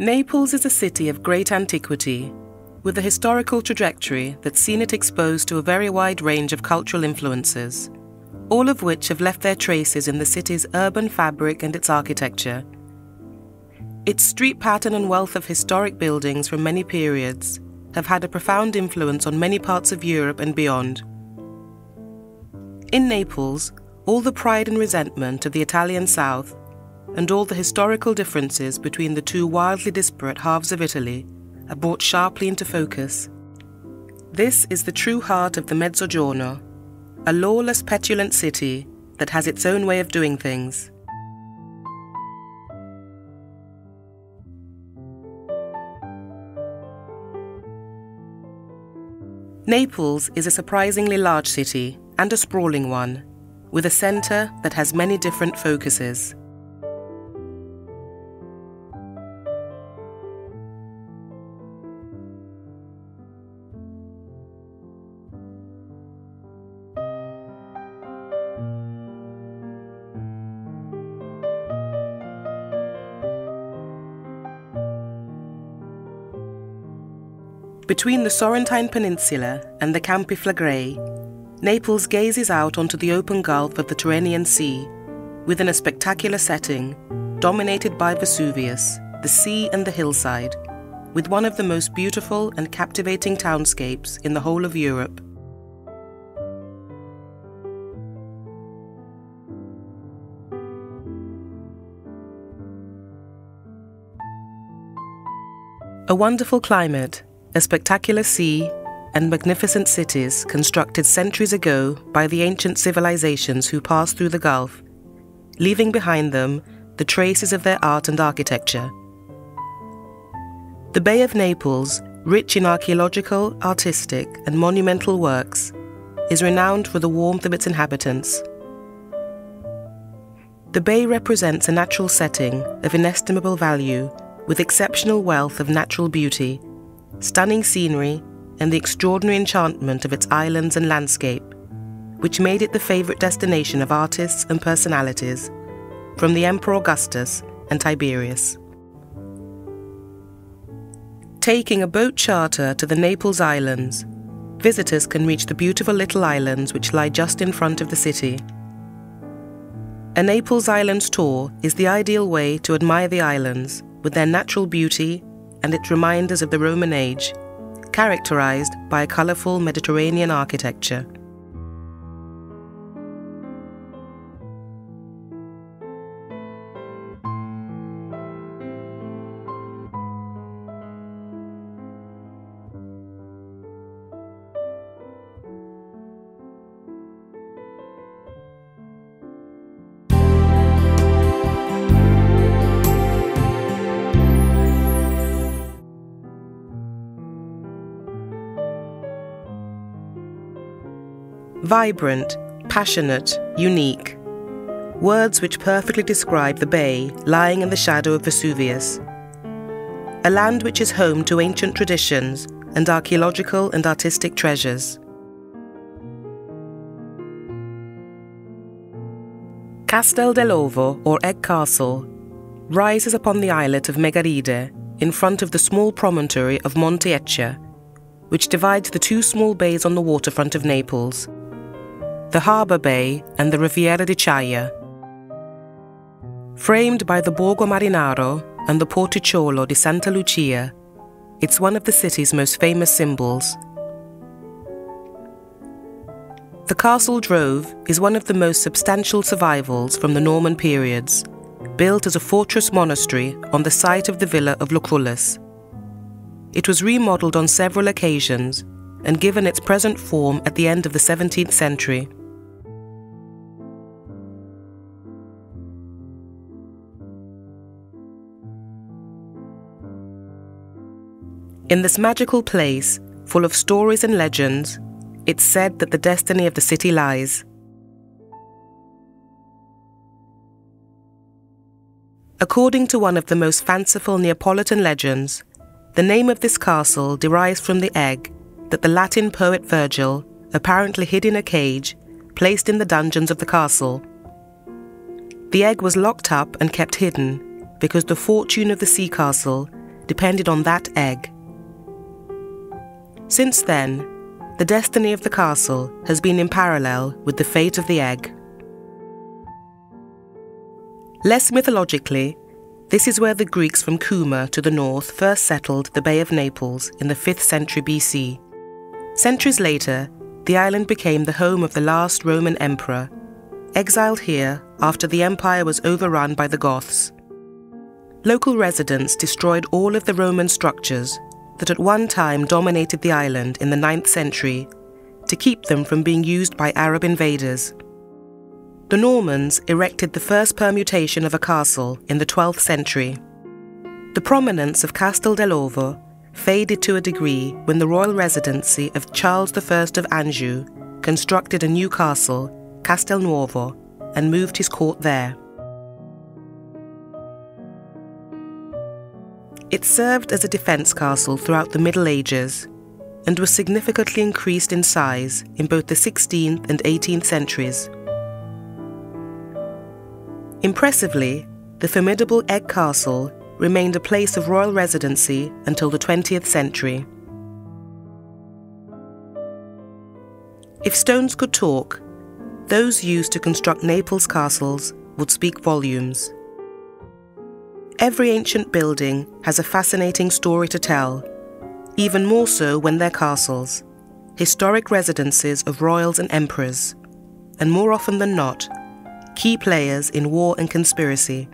Naples is a city of great antiquity, with a historical trajectory that's seen it exposed to a very wide range of cultural influences, all of which have left their traces in the city's urban fabric and its architecture. Its street pattern and wealth of historic buildings from many periods have had a profound influence on many parts of Europe and beyond. In Naples, all the pride and resentment of the Italian South and all the historical differences between the two wildly disparate halves of Italy are brought sharply into focus. This is the true heart of the Mezzogiorno, a lawless, petulant city that has its own way of doing things. Naples is a surprisingly large city and a sprawling one, with a centre that has many different focuses. Between the Sorrentine Peninsula and the Campi Flegrei, Naples gazes out onto the open gulf of the Tyrrhenian Sea within a spectacular setting dominated by Vesuvius, the sea and the hillside, with one of the most beautiful and captivating townscapes in the whole of Europe. A wonderful climate a spectacular sea, and magnificent cities constructed centuries ago by the ancient civilizations who passed through the Gulf, leaving behind them the traces of their art and architecture. The Bay of Naples, rich in archaeological, artistic, and monumental works, is renowned for the warmth of its inhabitants. The bay represents a natural setting of inestimable value with exceptional wealth of natural beauty stunning scenery, and the extraordinary enchantment of its islands and landscape, which made it the favourite destination of artists and personalities, from the Emperor Augustus and Tiberius. Taking a boat charter to the Naples Islands, visitors can reach the beautiful little islands which lie just in front of the city. A Naples Islands tour is the ideal way to admire the islands with their natural beauty and its reminders of the Roman age, characterized by a colorful Mediterranean architecture. Vibrant, passionate, unique. Words which perfectly describe the bay lying in the shadow of Vesuvius. A land which is home to ancient traditions and archaeological and artistic treasures. Castel dell'Ovo, or Egg Castle, rises upon the islet of Megaride in front of the small promontory of Monte Eccia, which divides the two small bays on the waterfront of Naples the harbour bay, and the Riviera di Chiaia. Framed by the Borgo Marinaro and the Porticciolo di Santa Lucia, it's one of the city's most famous symbols. The Castel dell'Ovo is one of the most substantial survivals from the Norman periods, built as a fortress monastery on the site of the villa of Lucullus. It was remodeled on several occasions and given its present form at the end of the 17th century. In this magical place, full of stories and legends, it's said that the destiny of the city lies. According to one of the most fanciful Neapolitan legends, the name of this castle derives from the egg that the Latin poet Virgil apparently hid in a cage placed in the dungeons of the castle. The egg was locked up and kept hidden because the fortune of the sea castle depended on that egg. Since then, the destiny of the castle has been in parallel with the fate of the egg. Less mythologically, this is where the Greeks from Cuma to the north first settled the Bay of Naples in the 5th century BC. Centuries later, the island became the home of the last Roman emperor, exiled here after the empire was overrun by the Goths. Local residents destroyed all of the Roman structures that at one time dominated the island in the 9th century to keep them from being used by Arab invaders. The Normans erected the first permutation of a castle in the 12th century. The prominence of Castel dell'Ovo faded to a degree when the royal residency of Charles I of Anjou constructed a new castle, Castel Nuovo, and moved his court there. It served as a defence castle throughout the Middle Ages and was significantly increased in size in both the 16th and 18th centuries. Impressively, the formidable Egg Castle remained a place of royal residency until the 20th century. If stones could talk, those used to construct Naples castles would speak volumes. Every ancient building has a fascinating story to tell, even more so when they're castles, historic residences of royals and emperors, and more often than not, key players in war and conspiracy.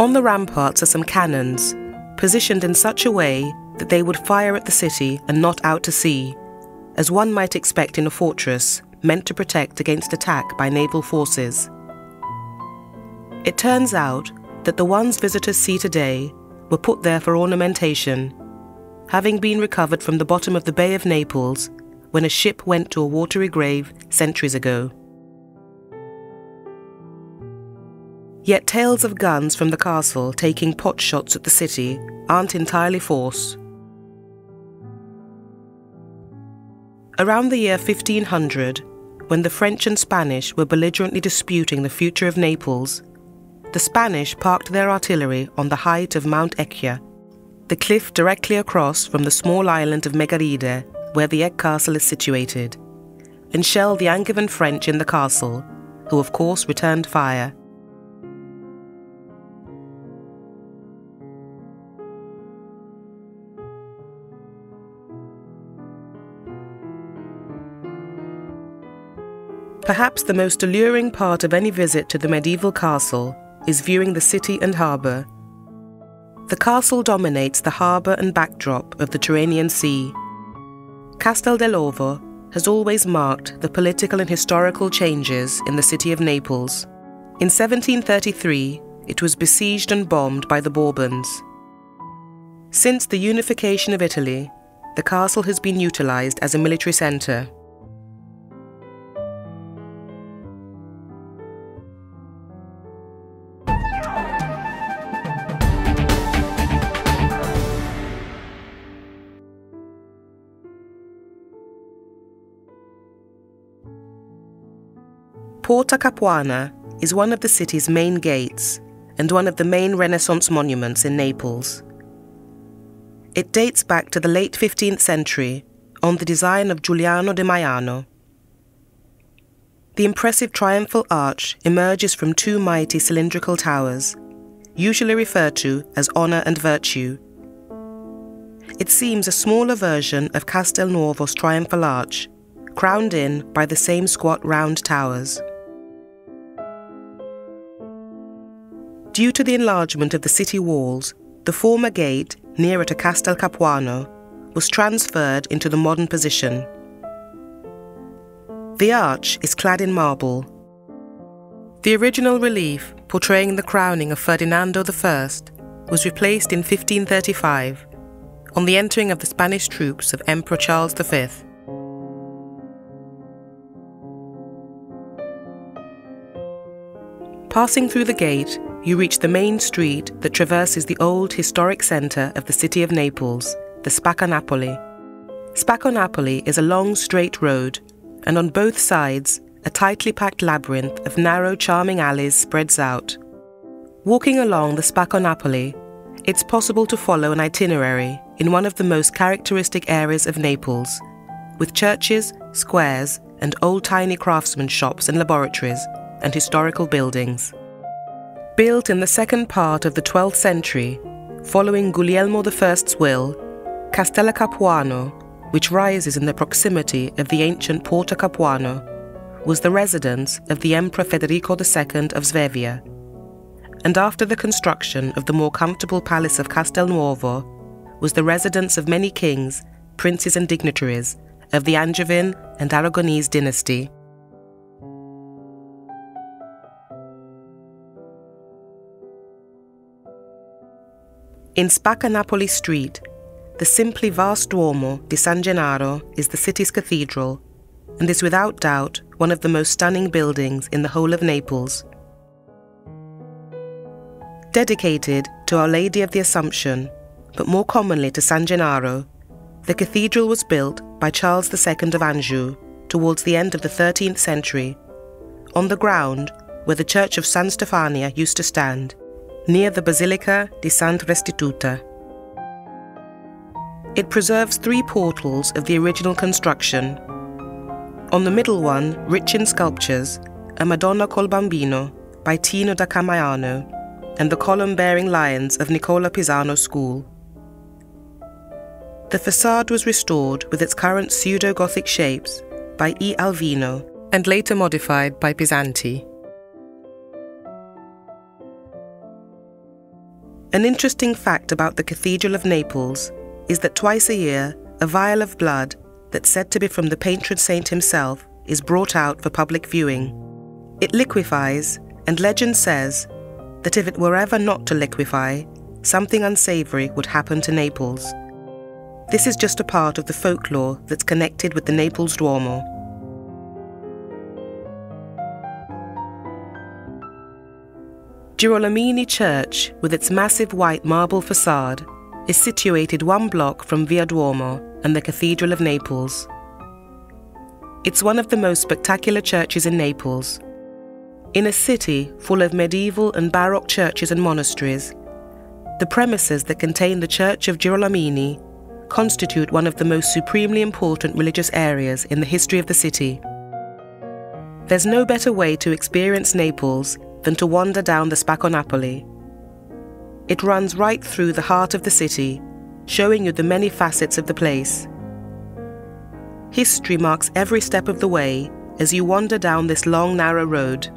On the ramparts are some cannons, positioned in such a way that they would fire at the city and not out to sea, as one might expect in a fortress meant to protect against attack by naval forces. It turns out that the ones visitors see today were put there for ornamentation, having been recovered from the bottom of the Bay of Naples when a ship went to a watery grave centuries ago. Yet tales of guns from the castle taking pot shots at the city aren't entirely false. Around the year 1500, when the French and Spanish were belligerently disputing the future of Naples, the Spanish parked their artillery on the height of Mount Eccia, the cliff directly across from the small island of Megaride, where the egg castle is situated, and shelled the Angevin French in the castle, who of course returned fire. Perhaps the most alluring part of any visit to the medieval castle is viewing the city and harbour. The castle dominates the harbour and backdrop of the Tyrrhenian Sea. Castel dell'Ovo has always marked the political and historical changes in the city of Naples. In 1733, it was besieged and bombed by the Bourbons. Since the unification of Italy, the castle has been utilised as a military centre. Porta Capuana is one of the city's main gates and one of the main Renaissance monuments in Naples. It dates back to the late 15th century on the design of Giuliano de Maiano. The impressive triumphal arch emerges from two mighty cylindrical towers, usually referred to as Honor and Virtue. It seems a smaller version of Castel Nuovo's triumphal arch, crowned in by the same squat round towers. Due to the enlargement of the city walls, the former gate, nearer to Castel Capuano, was transferred into the modern position. The arch is clad in marble. The original relief portraying the crowning of Ferdinando I was replaced in 1535 on the entering of the Spanish troops of Emperor Charles V. Passing through the gate you reach the main street that traverses the old historic centre of the city of Naples, the Spacca Napoli. Spacca Napoli is a long straight road, and on both sides, a tightly packed labyrinth of narrow, charming alleys spreads out. Walking along the Spacca Napoli, it's possible to follow an itinerary in one of the most characteristic areas of Naples, with churches, squares, and old tiny craftsman shops and laboratories, and historical buildings. Built in the second part of the 12th century, following Guglielmo I's will, Castello Capuano, which rises in the proximity of the ancient Porta Capuano, was the residence of the Emperor Federico II of Svevia. And after the construction of the more comfortable palace of Castelnuovo, was the residence of many kings, princes, and dignitaries of the Angevin and Aragonese dynasty. In Spacca Napoli Street, the simply vast Duomo di San Gennaro is the city's cathedral and is without doubt one of the most stunning buildings in the whole of Naples. Dedicated to Our Lady of the Assumption, but more commonly to San Gennaro, the cathedral was built by Charles II of Anjou towards the end of the 13th century, on the ground where the church of San Stefania used to stand near the Basilica di Santa Restituta. It preserves three portals of the original construction. On the middle one, rich in sculptures, a Madonna col Bambino by Tino da Camaiano and the column bearing lions of Nicola Pisano School. The facade was restored with its current pseudo Gothic shapes by E. Alvino and later modified by Pisanti. An interesting fact about the Cathedral of Naples is that twice a year, a vial of blood that's said to be from the patron saint himself is brought out for public viewing. It liquefies, and legend says that if it were ever not to liquefy, something unsavory would happen to Naples. This is just a part of the folklore that's connected with the Naples Duomo. Girolomini Church, with its massive white marble facade, is situated one block from Via Duomo and the Cathedral of Naples. It's one of the most spectacular churches in Naples. In a city full of medieval and Baroque churches and monasteries, the premises that contain the Church of Girolomini constitute one of the most supremely important religious areas in the history of the city. There's no better way to experience Naples than to wander down the Spacca Napoli. It runs right through the heart of the city, showing you the many facets of the place. History marks every step of the way as you wander down this long, narrow road.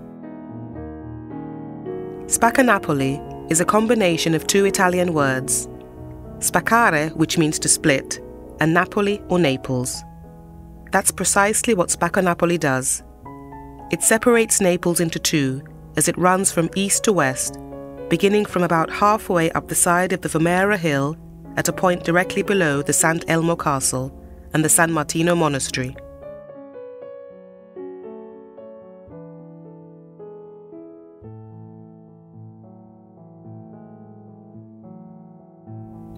Spacca Napoli is a combination of two Italian words, spaccare, which means to split, and Napoli or Naples. That's precisely what Spacca Napoli does. It separates Naples into two as it runs from east to west, beginning from about halfway up the side of the Vomero Hill at a point directly below the Sant Elmo Castle and the San Martino Monastery.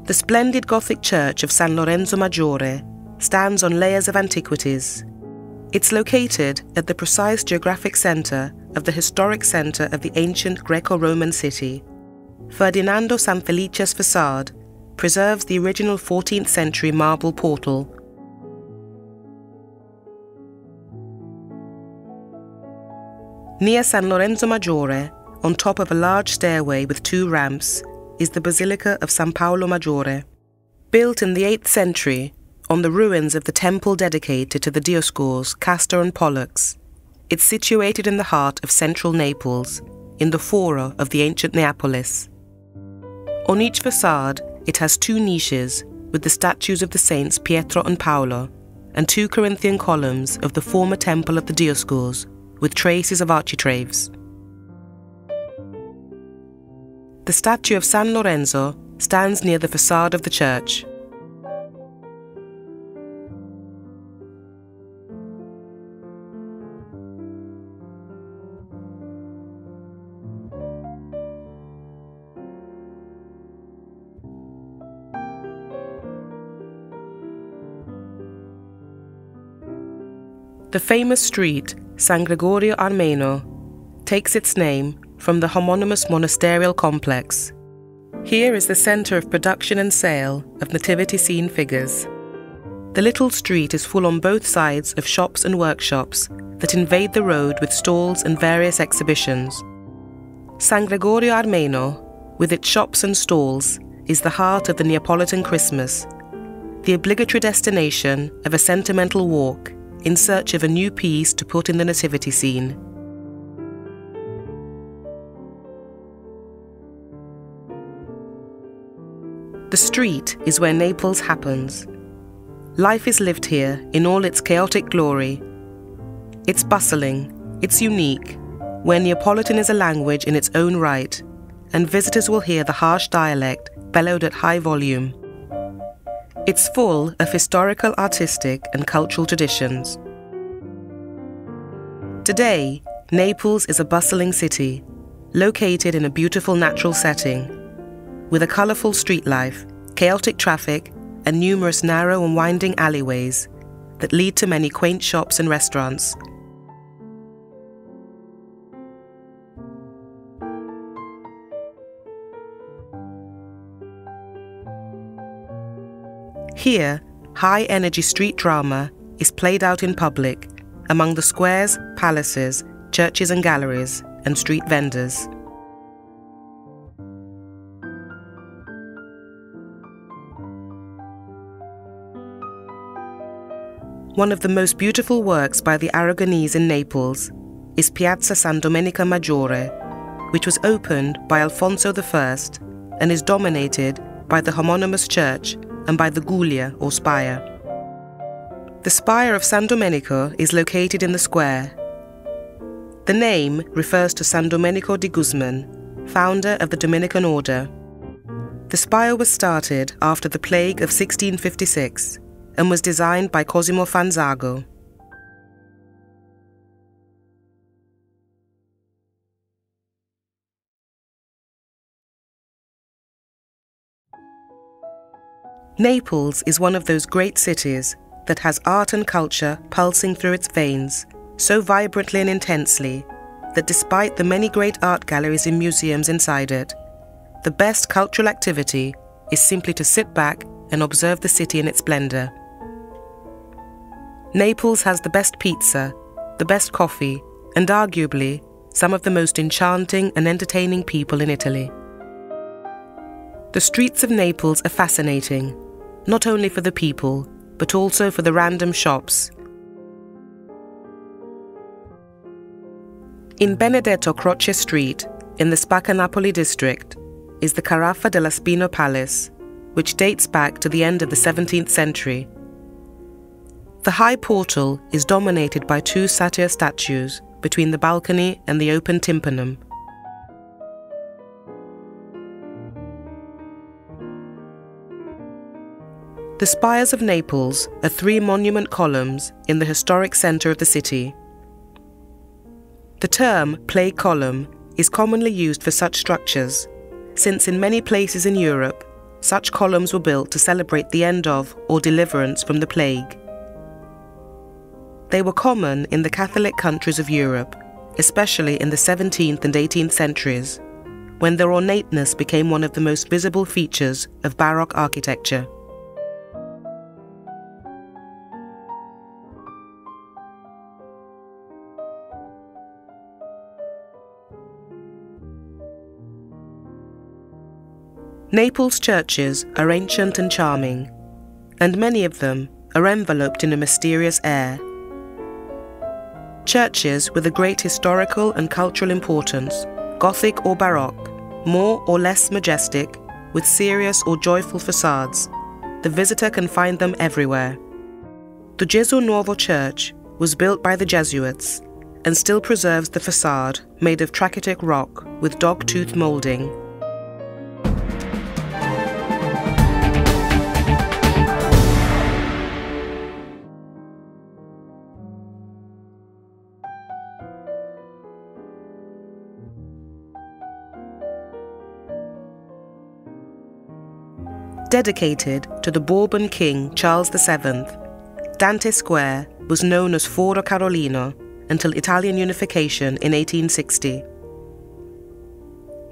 The splendid Gothic church of San Lorenzo Maggiore stands on layers of antiquities. It's located at the precise geographic centre of the historic centre of the ancient Greco Roman city. Ferdinando Sanfelice's facade preserves the original 14th century marble portal. Near San Lorenzo Maggiore, on top of a large stairway with two ramps, is the Basilica of San Paolo Maggiore. Built in the 8th century on the ruins of the temple dedicated to the Dioscurs, Castor and Pollux, it's situated in the heart of central Naples, in the foro of the ancient Neapolis. On each facade, it has two niches with the statues of the saints Pietro and Paolo, and two Corinthian columns of the former temple of the Dioscurs, with traces of architraves. The statue of San Lorenzo stands near the facade of the church. The famous street, San Gregorio Armeno, takes its name from the homonymous monasterial complex. Here is the centre of production and sale of nativity scene figures. The little street is full on both sides of shops and workshops that invade the road with stalls and various exhibitions. San Gregorio Armeno, with its shops and stalls, is the heart of the Neapolitan Christmas, the obligatory destination of a sentimental walk in search of a new piece to put in the nativity scene. The street is where Naples happens. Life is lived here in all its chaotic glory. It's bustling, it's unique, where Neapolitan is a language in its own right, and visitors will hear the harsh dialect bellowed at high volume. It's full of historical, artistic, and cultural traditions. Today, Naples is a bustling city, located in a beautiful natural setting, with a colourful street life, chaotic traffic, and numerous narrow and winding alleyways that lead to many quaint shops and restaurants. Here, high energy street drama is played out in public among the squares, palaces, churches and galleries, and street vendors. One of the most beautiful works by the Aragonese in Naples is Piazza San Domenico Maggiore, which was opened by Alfonso I and is dominated by the homonymous church and by the Guglia or spire. The spire of San Domenico is located in the square. The name refers to San Domenico di Guzman, founder of the Dominican order. The spire was started after the plague of 1656 and was designed by Cosimo Fanzago. Naples is one of those great cities that has art and culture pulsing through its veins so vibrantly and intensely that despite the many great art galleries and museums inside it, the best cultural activity is simply to sit back and observe the city in its splendour. Naples has the best pizza, the best coffee, and arguably some of the most enchanting and entertaining people in Italy. The streets of Naples are fascinating not only for the people, but also for the random shops. In Benedetto Croce Street, in the Spaccanapoli district, is the Carafa della Spino Palace, which dates back to the end of the 17th century. The high portal is dominated by two satyr statues between the balcony and the open tympanum. The spires of Naples are three monument columns in the historic centre of the city. The term plague column is commonly used for such structures, since in many places in Europe, such columns were built to celebrate the end of or deliverance from the plague. They were common in the Catholic countries of Europe, especially in the 17th and 18th centuries, when their ornateness became one of the most visible features of Baroque architecture. Naples churches are ancient and charming, and many of them are enveloped in a mysterious air. Churches with a great historical and cultural importance, Gothic or Baroque, more or less majestic, with serious or joyful facades, the visitor can find them everywhere. The Gesù Nuovo Church was built by the Jesuits and still preserves the facade made of trachytic rock with dog-tooth moulding dedicated to the Bourbon King Charles VII, Dante Square was known as Foro Carolino until Italian unification in 1860.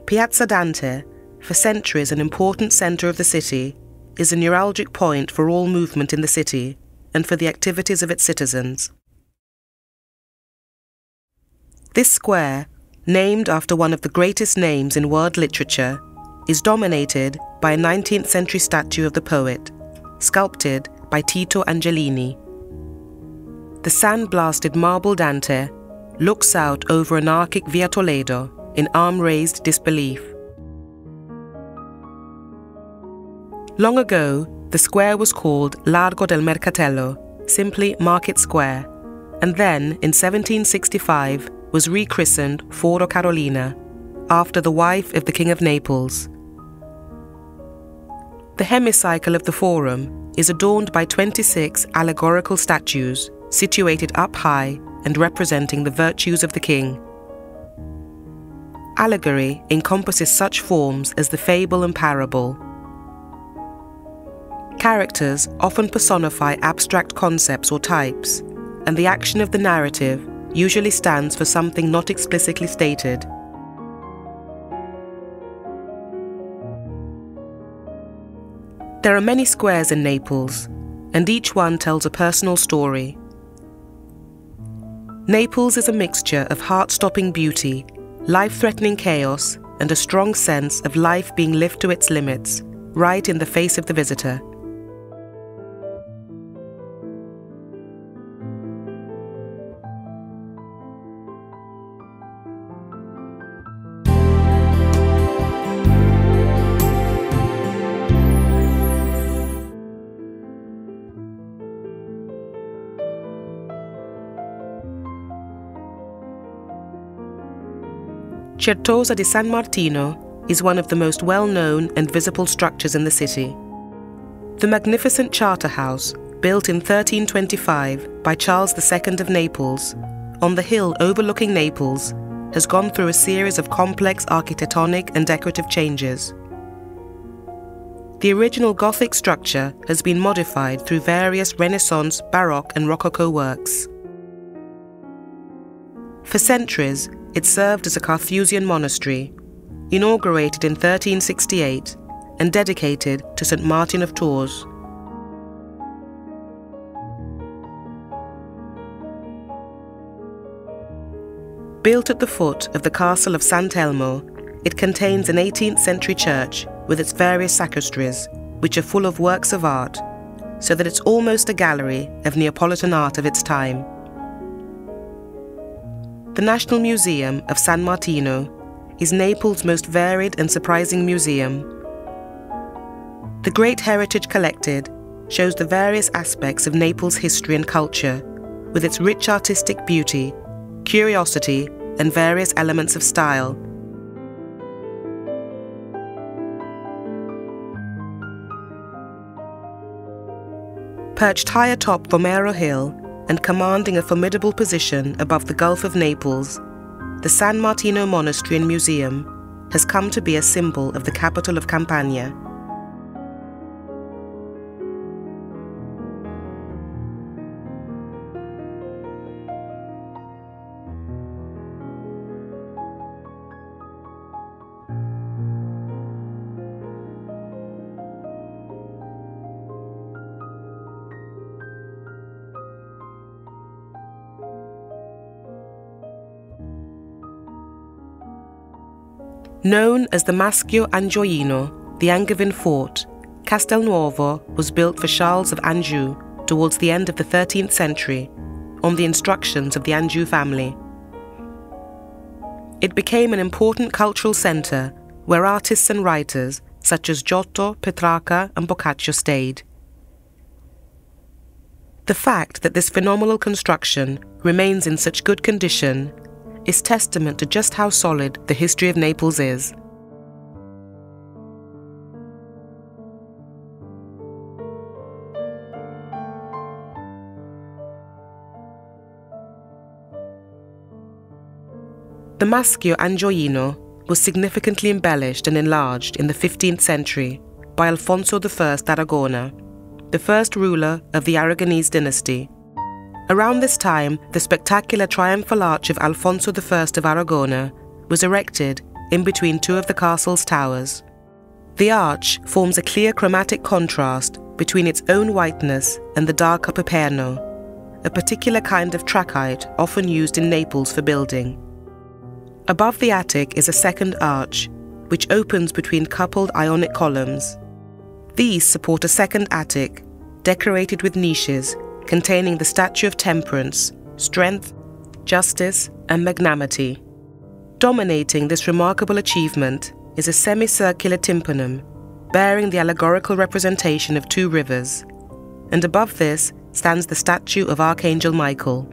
Piazza Dante, for centuries an important centre of the city, is a neuralgic point for all movement in the city and for the activities of its citizens. This square, named after one of the greatest names in world literature, is dominated by a 19th century statue of the poet, sculpted by Tito Angelini. The sand-blasted marble Dante looks out over anarchic Via Toledo in arm-raised disbelief. Long ago, the square was called Largo del Mercatello, simply Market Square, and then in 1765 was rechristened Foro Carolina, after the wife of the King of Naples. The hemicycle of the Forum is adorned by 26 allegorical statues situated up high and representing the virtues of the king. Allegory encompasses such forms as the fable and parable. Characters often personify abstract concepts or types, and the action of the narrative usually stands for something not explicitly stated. There are many squares in Naples, and each one tells a personal story. Naples is a mixture of heart stopping beauty, life threatening chaos, and a strong sense of life being lived to its limits, right in the face of the visitor. Certosa di San Martino is one of the most well-known and visible structures in the city. The magnificent charter house, built in 1325 by Charles II of Naples, on the hill overlooking Naples, has gone through a series of complex architectonic and decorative changes. The original Gothic structure has been modified through various Renaissance, Baroque, and Rococo works. For centuries, it served as a Carthusian monastery, inaugurated in 1368 and dedicated to St. Martin of Tours. Built at the foot of the castle of Sant'Elmo, it contains an 18th century church with its various sacristies, which are full of works of art, so that it's almost a gallery of Neapolitan art of its time. The National Museum of San Martino is Naples' most varied and surprising museum. The Great Heritage Collected shows the various aspects of Naples' history and culture, with its rich artistic beauty, curiosity, and various elements of style. Perched high atop Vomero Hill and commanding a formidable position above the Gulf of Naples, the San Martino Monastery and Museum has come to be a symbol of the capital of Campania. Known as the Maschio Angioino, the Angevin fort, Castelnuovo was built for Charles of Anjou towards the end of the 13th century on the instructions of the Anjou family. It became an important cultural centre where artists and writers such as Giotto, Petrarca, and Boccaccio stayed. The fact that this phenomenal construction remains in such good condition is testament to just how solid the history of Naples is. The Maschio Angioino was significantly embellished and enlarged in the 15th century by Alfonso I d'Aragona, the first ruler of the Aragonese dynasty. Around this time, the spectacular triumphal arch of Alfonso I of Aragon was erected in between two of the castle's towers. The arch forms a clear chromatic contrast between its own whiteness and the darker Piperno, a particular kind of trachyte often used in Naples for building. Above the attic is a second arch, which opens between coupled ionic columns. These support a second attic, decorated with niches containing the statue of temperance, strength, justice, and magnanimity. Dominating this remarkable achievement is a semicircular tympanum bearing the allegorical representation of two rivers, and above this stands the statue of Archangel Michael.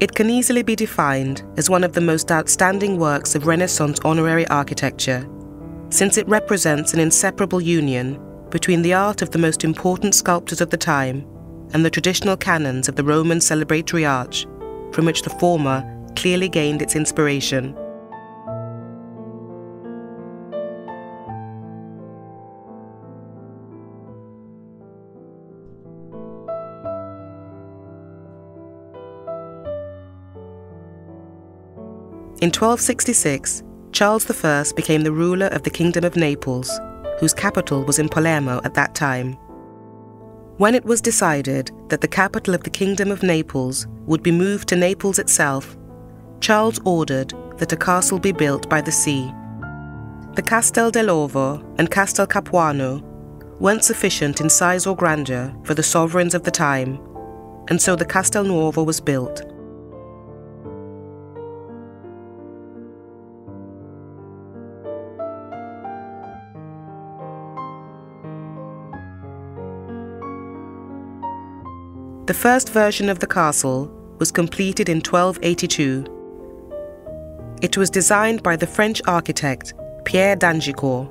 It can easily be defined as one of the most outstanding works of Renaissance honorary architecture, since it represents an inseparable union between the art of the most important sculptors of the time and the traditional canons of the Roman celebratory arch, from which the former clearly gained its inspiration. In 1266, Charles I became the ruler of the Kingdom of Naples, whose capital was in Palermo at that time. When it was decided that the capital of the Kingdom of Naples would be moved to Naples itself, Charles ordered that a castle be built by the sea. The Castel dell'Ovo and Castel Capuano weren't sufficient in size or grandeur for the sovereigns of the time, and so the Castel Nuovo was built. The first version of the castle was completed in 1282. It was designed by the French architect Pierre d'Angicourt.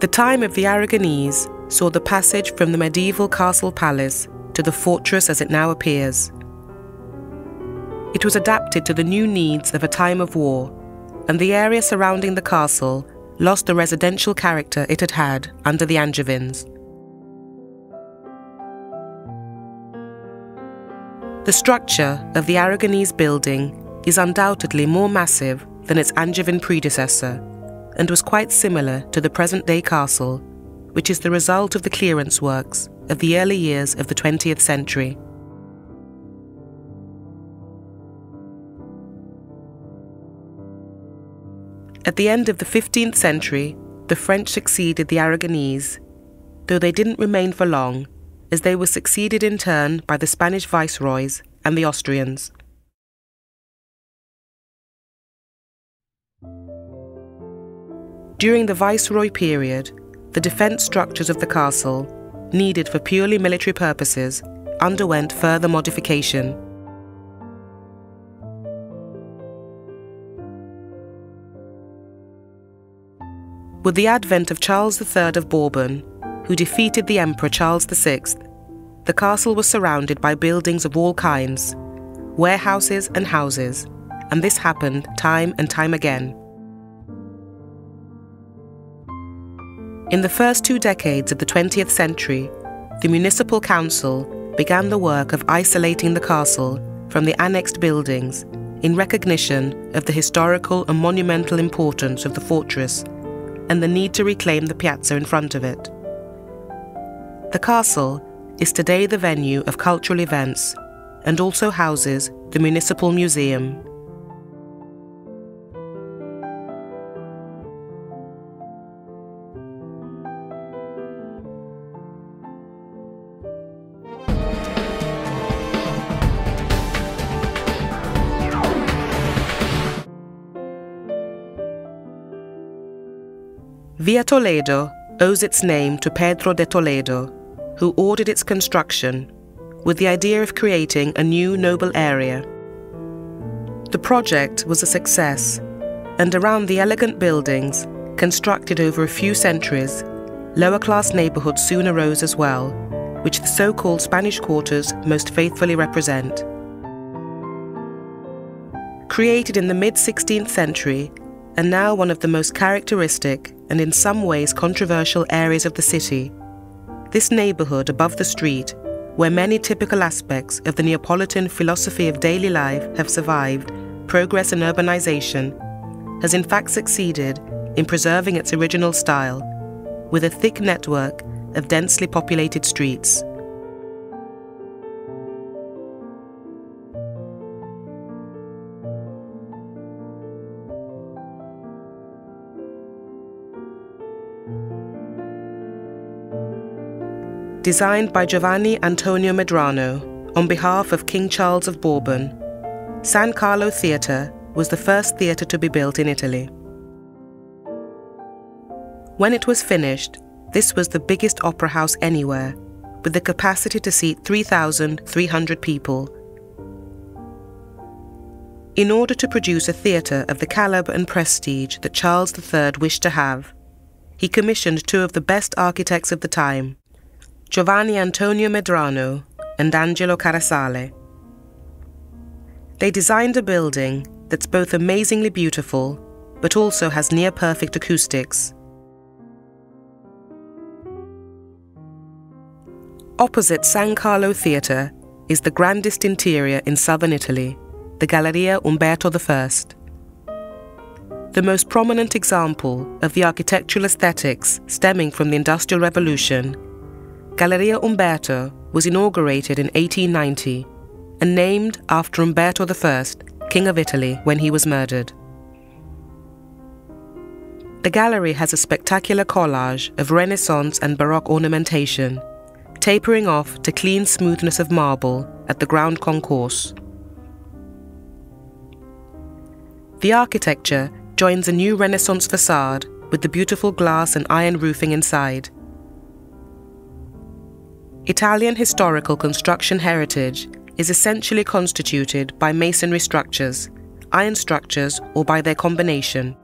The time of the Aragonese saw the passage from the medieval castle palace to the fortress as it now appears. It was adapted to the new needs of a time of war and the area surrounding the castle lost the residential character it had had under the Angevins. The structure of the Aragonese building is undoubtedly more massive than its Angevin predecessor and was quite similar to the present day castle, which is the result of the clearance works of the early years of the 20th century. At the end of the 15th century, the French succeeded the Aragonese, though they didn't remain for long, as they were succeeded in turn by the Spanish viceroys and the Austrians. During the viceroy period, the defence structures of the castle, needed for purely military purposes, underwent further modification. With the advent of Charles III of Bourbon, who defeated the Emperor Charles VI, the castle was surrounded by buildings of all kinds, warehouses and houses, and this happened time and time again. In the first two decades of the 20th century, the municipal council began the work of isolating the castle from the annexed buildings in recognition of the historical and monumental importance of the fortress and the need to reclaim the piazza in front of it. The castle is today the venue of cultural events and also houses the Municipal Museum. Via Toledo owes its name to Pedro de Toledo, who ordered its construction with the idea of creating a new noble area. The project was a success, and around the elegant buildings, Constructed over a few centuries, lower class neighbourhoods soon arose as well, which the so called Spanish quarters most faithfully represent. Created in the mid 16th century, and now one of the most characteristic and in some ways controversial areas of the city, this neighbourhood above the street, where many typical aspects of the Neapolitan philosophy of daily life have survived progress and urbanisation, has in fact succeeded in preserving its original style, with a thick network of densely populated streets. Designed by Giovanni Antonio Medrano on behalf of King Charles of Bourbon, San Carlo Theatre was the first theatre to be built in Italy. When it was finished, this was the biggest opera house anywhere, with the capacity to seat 3,300 people. In order to produce a theatre of the calibre and prestige that Charles III wished to have, he commissioned two of the best architects of the time, Giovanni Antonio Medrano and Angelo Carasale. They designed a building that's both amazingly beautiful but also has near perfect acoustics. Opposite San Carlo Theatre is the grandest interior in southern Italy, the Galleria Umberto I. The most prominent example of the architectural aesthetics stemming from the Industrial Revolution Galleria Umberto was inaugurated in 1890 and named after Umberto I, King of Italy, when he was murdered. The gallery has a spectacular collage of Renaissance and Baroque ornamentation, tapering off to clean smoothness of marble at the ground concourse. The architecture joins a new Renaissance facade with the beautiful glass and iron roofing inside Italian historical construction heritage is essentially constituted by masonry structures, iron structures, or by their combination.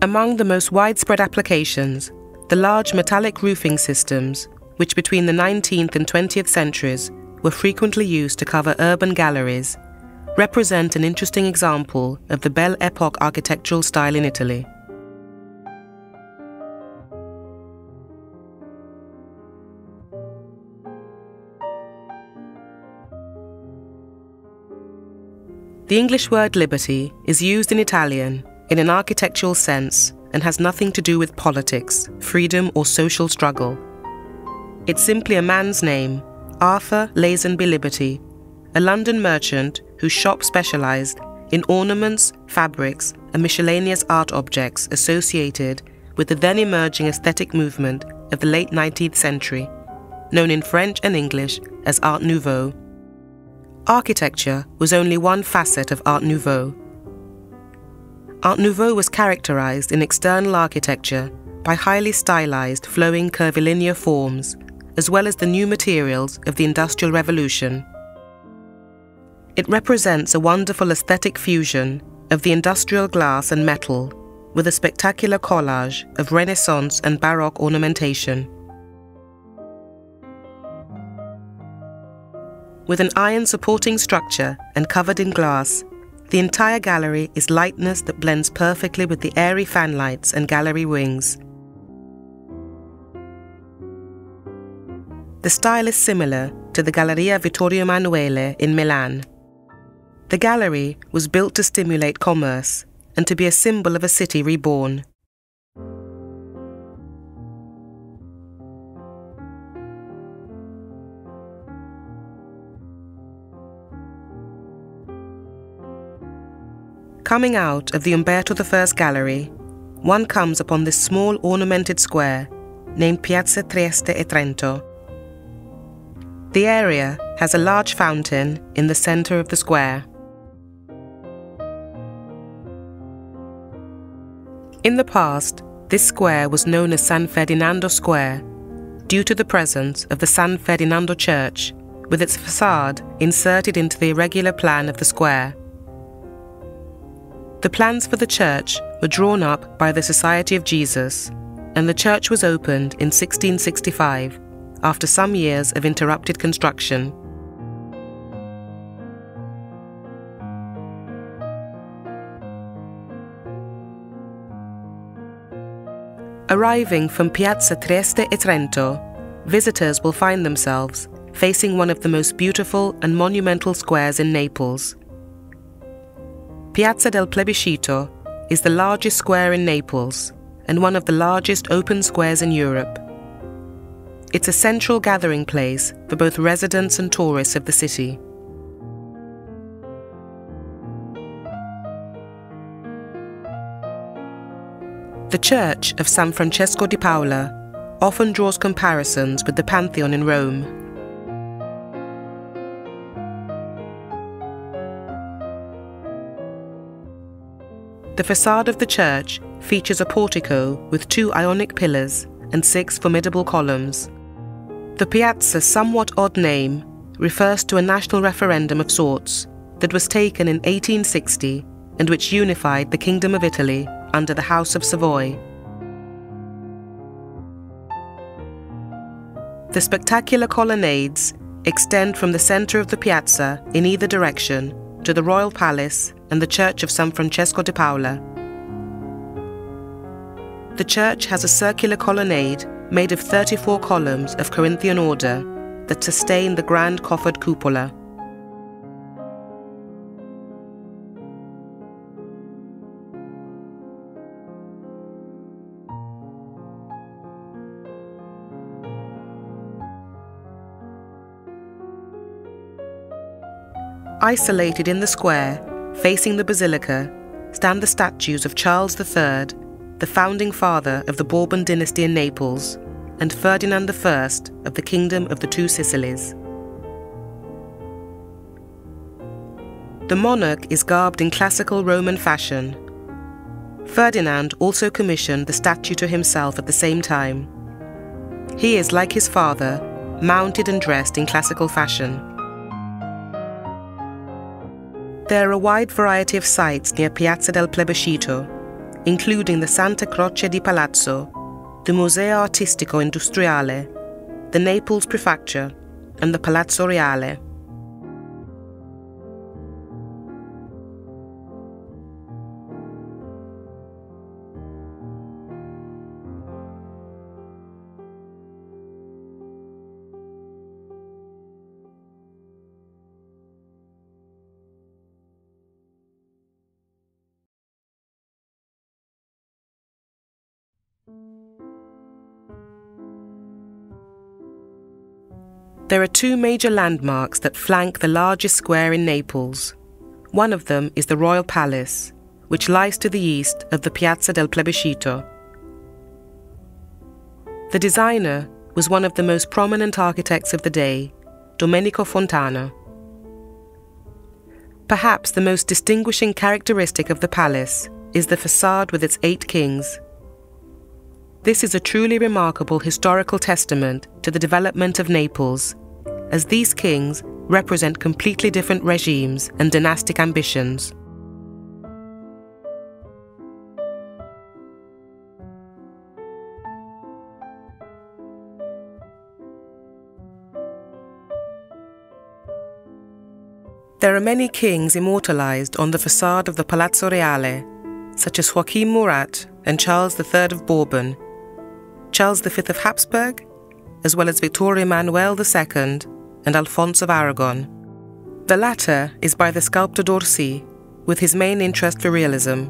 Among the most widespread applications, the large metallic roofing systems, which between the 19th and 20th centuries were frequently used to cover urban galleries, represent an interesting example of the Belle Epoque architectural style in Italy. The English word liberty is used in Italian in an architectural sense and has nothing to do with politics, freedom, or social struggle. It's simply a man's name, Arthur Lazenby Liberty, a London merchant whose shop specialised in ornaments, fabrics, and miscellaneous art objects associated with the then emerging aesthetic movement of the late 19th century, known in French and English as Art Nouveau. Architecture was only one facet of Art Nouveau. Art Nouveau was characterized in external architecture by highly stylized flowing curvilinear forms, as well as the new materials of the Industrial Revolution. It represents a wonderful aesthetic fusion of the industrial glass and metal with a spectacular collage of Renaissance and Baroque ornamentation. With an iron supporting structure and covered in glass, the entire gallery is lightness that blends perfectly with the airy fanlights and gallery wings. The style is similar to the Galleria Vittorio Emanuele in Milan. The gallery was built to stimulate commerce and to be a symbol of a city reborn. Coming out of the Umberto I gallery, one comes upon this small ornamented square named Piazza Trieste e Trento. The area has a large fountain in the centre of the square. In the past, this square was known as San Ferdinando Square due to the presence of the San Ferdinando Church with its facade inserted into the irregular plan of the square. The plans for the church were drawn up by the Society of Jesus, and the church was opened in 1665 after some years of interrupted construction. Arriving from Piazza Trieste e Trento, visitors will find themselves facing one of the most beautiful and monumental squares in Naples. Piazza del Plebiscito is the largest square in Naples and one of the largest open squares in Europe. It's a central gathering place for both residents and tourists of the city. The Church of San Francesco di Paola often draws comparisons with the Pantheon in Rome. The facade of the church features a portico with two Ionic pillars and six formidable columns. The piazza's somewhat odd name refers to a national referendum of sorts that was taken in 1860 and which unified the Kingdom of Italy under the House of Savoy. The spectacular colonnades extend from the centre of the piazza in either direction to the Royal Palace and the Church of San Francesco de Paola. The church has a circular colonnade made of 34 columns of Corinthian order that sustain the grand coffered cupola. Isolated in the square, facing the basilica, stand the statues of Charles III, the founding father of the Bourbon dynasty in Naples, and Ferdinand I of the Kingdom of the Two Sicilies. The monarch is garbed in classical Roman fashion. Ferdinand also commissioned the statue to himself at the same time. He is, like his father, mounted and dressed in classical fashion. There are a wide variety of sites near Piazza del Plebiscito, including the Santa Croce di Palazzo, the Museo Artistico Industriale, the Naples Prefecture, and the Palazzo Reale. There are two major landmarks that flank the largest square in Naples. One of them is the Royal Palace, which lies to the east of the Piazza del Plebiscito. The designer was one of the most prominent architects of the day, Domenico Fontana. Perhaps the most distinguishing characteristic of the palace is the facade with its eight kings. This is a truly remarkable historical testament to the development of Naples, as these kings represent completely different regimes and dynastic ambitions. There are many kings immortalized on the facade of the Palazzo Reale, such as Joachim Murat and Charles III of Bourbon, Charles V of Habsburg, as well as Victor Emmanuel II and Alphonse of Aragon. The latter is by the sculptor d'Orsi, with his main interest for realism.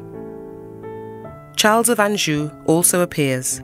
Charles of Anjou also appears.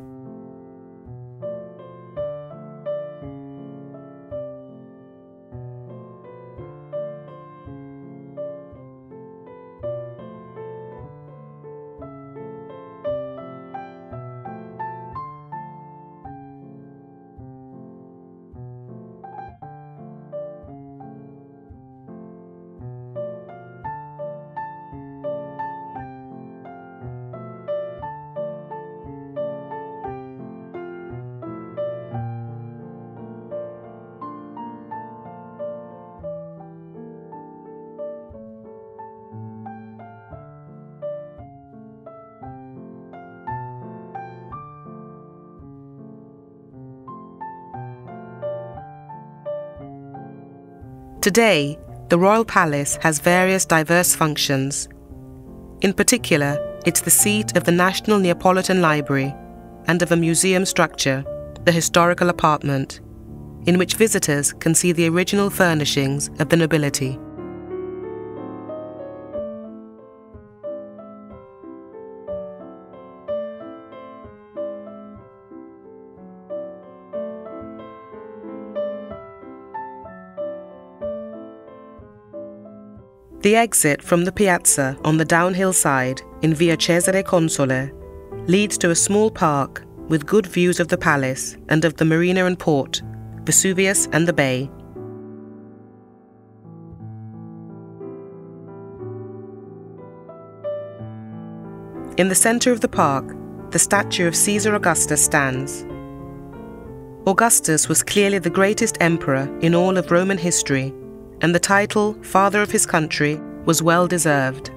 Today, the Royal Palace has various diverse functions. In particular, it's the seat of the National Neapolitan Library and of a museum structure, the Historical Apartment, in which visitors can see the original furnishings of the nobility. The exit from the piazza on the downhill side in Via Cesario Console leads to a small park with good views of the palace and of the marina and port, Vesuvius and the bay. In the centre of the park, the statue of Caesar Augustus stands. Augustus was clearly the greatest emperor in all of Roman history and the title Father of his Country was well deserved.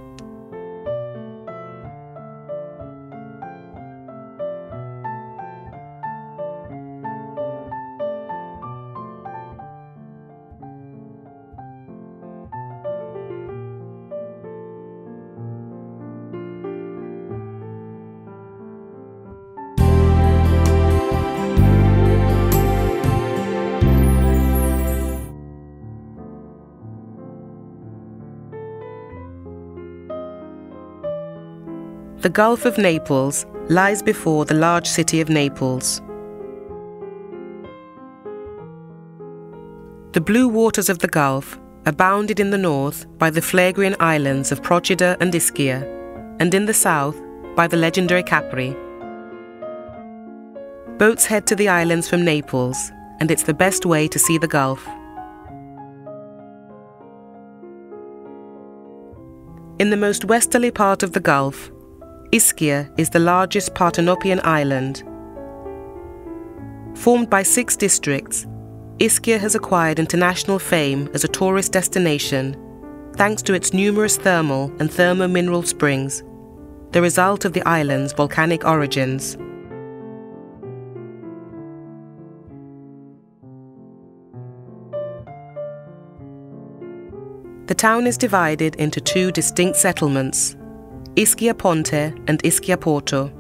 The Gulf of Naples lies before the large city of Naples. The blue waters of the Gulf are bounded in the north by the Phlegraean islands of Procida and Ischia, and in the south by the legendary Capri. Boats head to the islands from Naples, and it's the best way to see the Gulf. In the most westerly part of the Gulf, Ischia is the largest Parthenopean island. Formed by six districts, Ischia has acquired international fame as a tourist destination thanks to its numerous thermal and thermo-mineral springs, the result of the island's volcanic origins. The town is divided into two distinct settlements, Ischia Ponte and Ischia Porto.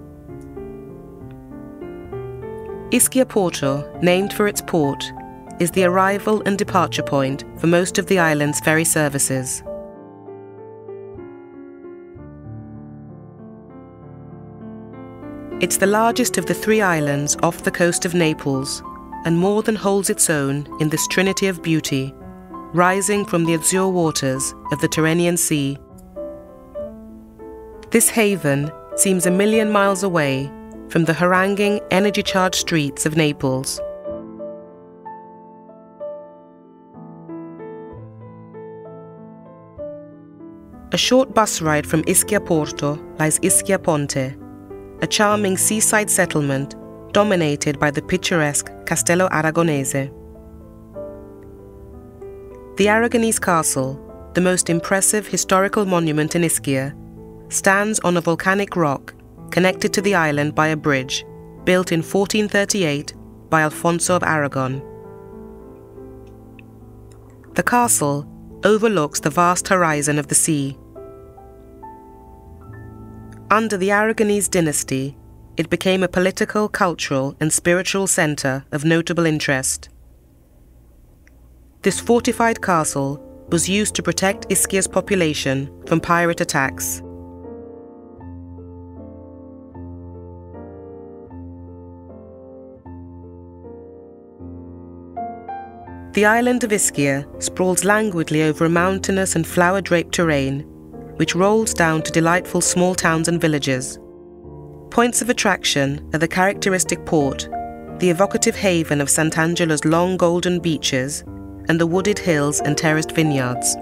Ischia Porto, named for its port, is the arrival and departure point for most of the island's ferry services. It's the largest of the three islands off the coast of Naples and more than holds its own in this trinity of beauty, rising from the azure waters of the Tyrrhenian Sea this haven seems a million miles away from the haranguing, energy charged streets of Naples. A short bus ride from Ischia Porto lies Ischia Ponte, a charming seaside settlement dominated by the picturesque Castello Aragonese. The Aragonese Castle, the most impressive historical monument in Ischia, stands on a volcanic rock connected to the island by a bridge built in 1438 by Alfonso of Aragon. The castle overlooks the vast horizon of the sea. Under the Aragonese dynasty, it became a political, cultural, and spiritual centre of notable interest. This fortified castle was used to protect Ischia's population from pirate attacks. The island of Ischia sprawls languidly over a mountainous and flower draped terrain, which rolls down to delightful small towns and villages. Points of attraction are the characteristic port, the evocative haven of Sant'Angelo's long golden beaches, and the wooded hills and terraced vineyards.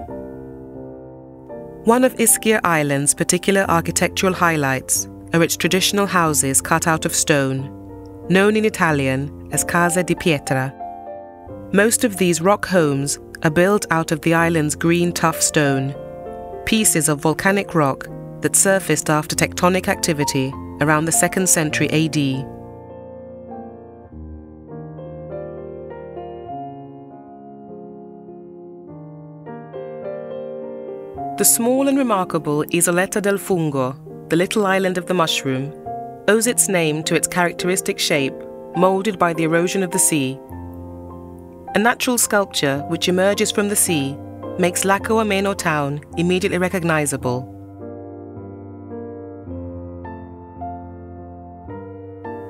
One of Ischia Island's particular architectural highlights are its traditional houses cut out of stone, known in Italian as Casa di Pietra. Most of these rock homes are built out of the island's green tuff stone, pieces of volcanic rock that surfaced after tectonic activity around the 2nd century AD. The small and remarkable Isoletta del Fungo, the little island of the mushroom, owes its name to its characteristic shape, moulded by the erosion of the sea. A natural sculpture which emerges from the sea makes Lacco Ameno town immediately recognizable.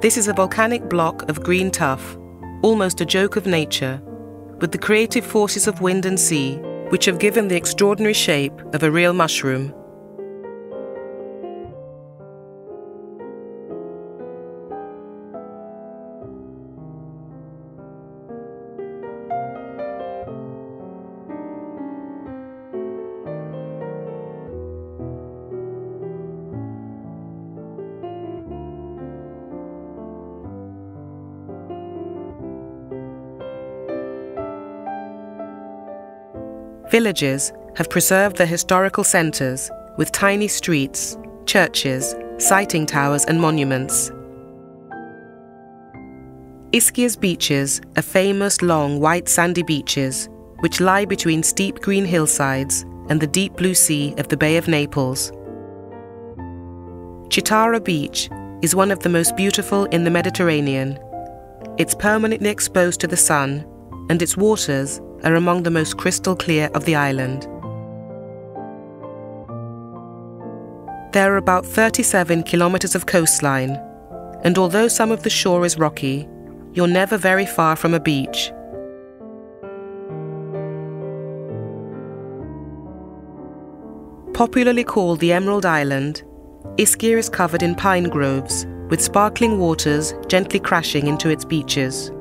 This is a volcanic block of green tuff, almost a joke of nature, with the creative forces of wind and sea, which have given the extraordinary shape of a real mushroom. Villages have preserved their historical centres with tiny streets, churches, sighting towers, and monuments. Ischia's beaches are famous long white sandy beaches which lie between steep green hillsides and the deep blue sea of the Bay of Naples. Citara Beach is one of the most beautiful in the Mediterranean. It's permanently exposed to the sun, and its waters are among the most crystal clear of the island. There are about 37 kilometres of coastline, and although some of the shore is rocky, you're never very far from a beach. Popularly called the Emerald Island, Ischia is covered in pine groves, with sparkling waters gently crashing into its beaches.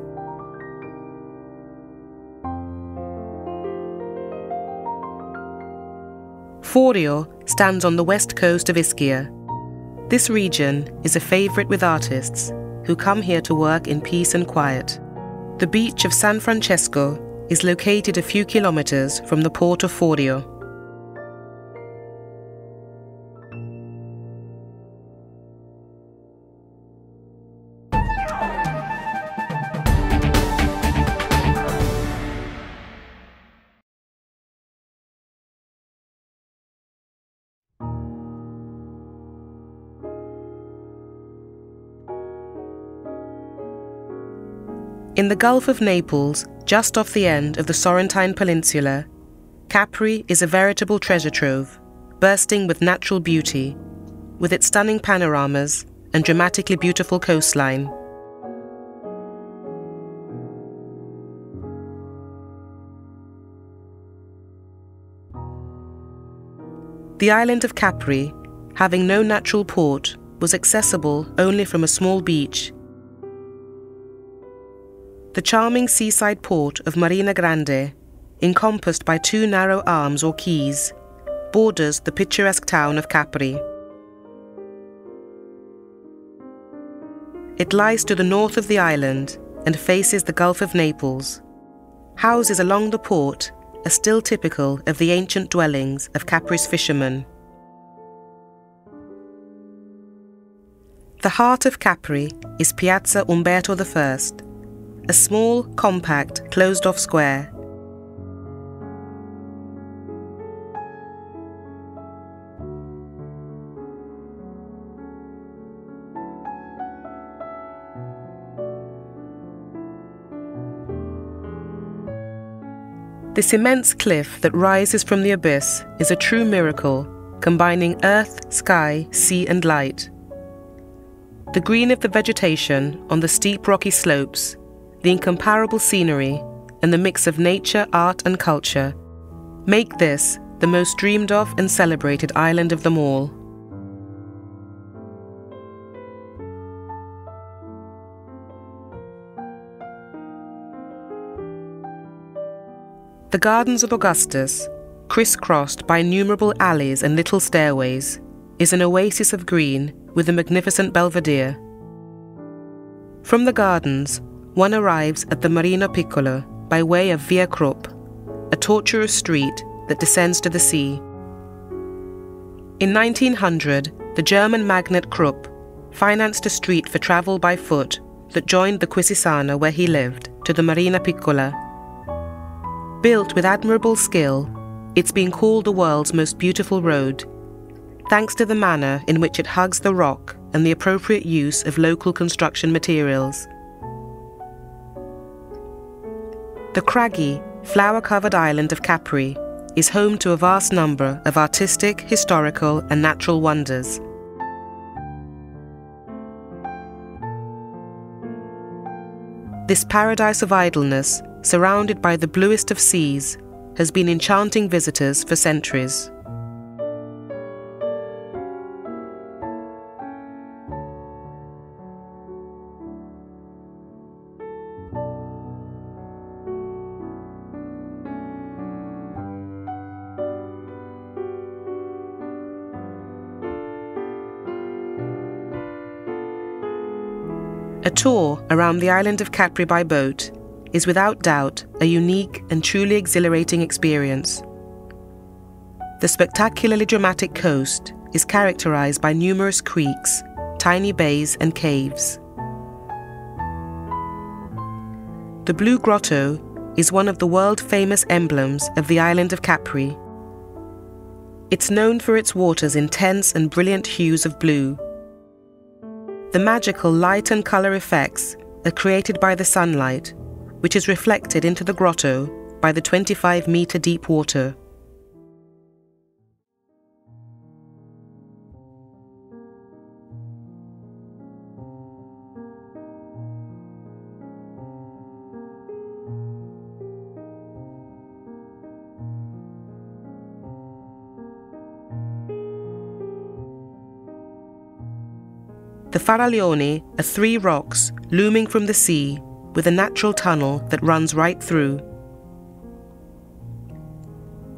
Forio stands on the west coast of Ischia. This region is a favourite with artists who come here to work in peace and quiet. The beach of San Francesco is located a few kilometres from the port of Forio. In the Gulf of Naples, just off the end of the Sorrentine Peninsula, Capri is a veritable treasure trove, bursting with natural beauty, with its stunning panoramas and dramatically beautiful coastline. The island of Capri, having no natural port, was accessible only from a small beach the charming seaside port of Marina Grande, encompassed by two narrow arms or quays, borders the picturesque town of Capri. It lies to the north of the island and faces the Gulf of Naples. Houses along the port are still typical of the ancient dwellings of Capri's fishermen. The heart of Capri is Piazza Umberto I, a small, compact, closed off square. This immense cliff that rises from the abyss is a true miracle, combining earth, sky, sea, and light. The green of the vegetation on the steep rocky slopes the incomparable scenery, and the mix of nature, art, and culture make this the most dreamed of and celebrated island of them all. The Gardens of Augustus, crisscrossed by innumerable alleys and little stairways, is an oasis of green with a magnificent belvedere. From the gardens, one arrives at the Marina Piccola by way of Via Krupp, a tortuous street that descends to the sea. In 1900, the German magnate Krupp financed a street for travel by foot that joined the Quisisana where he lived to the Marina Piccola. Built with admirable skill, it's been called the world's most beautiful road, thanks to the manner in which it hugs the rock and the appropriate use of local construction materials. The craggy, flower covered island of Capri is home to a vast number of artistic, historical, and natural wonders. This paradise of idleness, surrounded by the bluest of seas, has been enchanting visitors for centuries. A tour around the island of Capri by boat is without doubt a unique and truly exhilarating experience. The spectacularly dramatic coast is characterized by numerous creeks, tiny bays, and caves. The Blue Grotto is one of the world famous emblems of the island of Capri. It's known for its water's intense and brilliant hues of blue the magical light and colour effects are created by the sunlight, which is reflected into the grotto by the 25 metre deep water. The Faraglioni are three rocks looming from the sea with a natural tunnel that runs right through.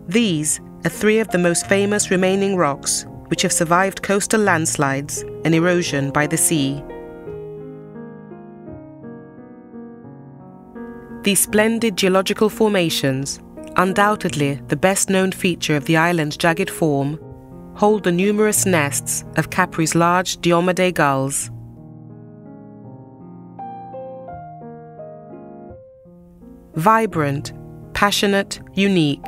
These are three of the most famous remaining rocks which have survived coastal landslides and erosion by the sea. These splendid geological formations, undoubtedly the best known feature of the island's jagged form, hold the numerous nests of Capri's large Diomede gulls. Vibrant, passionate, unique.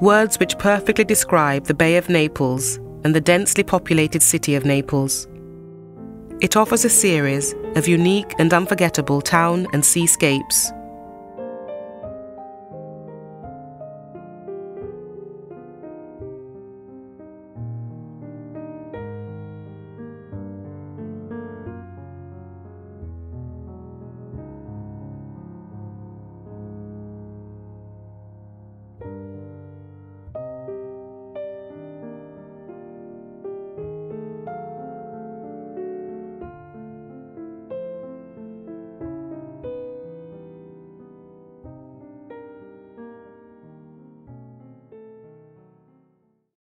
Words which perfectly describe the Bay of Naples and the densely populated city of Naples. It offers a series of unique and unforgettable town and seascapes